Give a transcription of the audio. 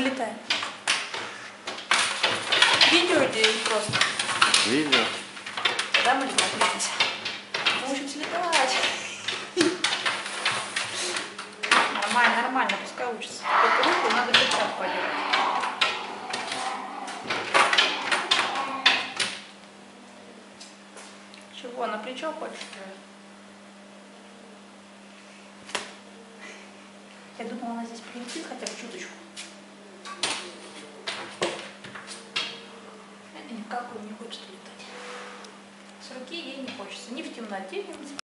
мы летаем. Видео или просто? Видео. Когда мы летать учимся? Мы учимся летать. Нормально, нормально, пускай учится. Только руку надо перчатку подержать. Чего, на плечо хочешь? Я думала, она здесь прилетит хотя бы чуточку. Это никакую не хочет летать. С руки ей не хочется. Ни в темноте, ни в